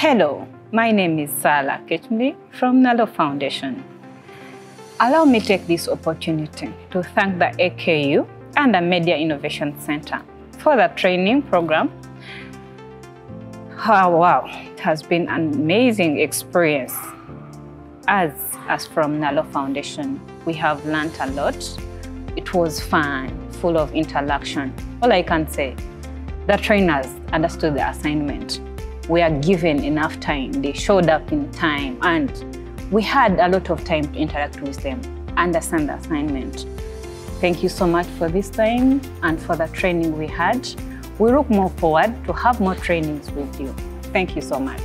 Hello, my name is Sarah Kekimuri from Nalo Foundation. Allow me take this opportunity to thank the AKU and the Media Innovation Center for the training program. Oh, wow, it has been an amazing experience. As, as from Nalo Foundation, we have learned a lot. It was fun, full of interaction. All I can say, the trainers understood the assignment. We are given enough time. They showed up in time and we had a lot of time to interact with them, understand the assignment. Thank you so much for this time and for the training we had. We look more forward to have more trainings with you. Thank you so much.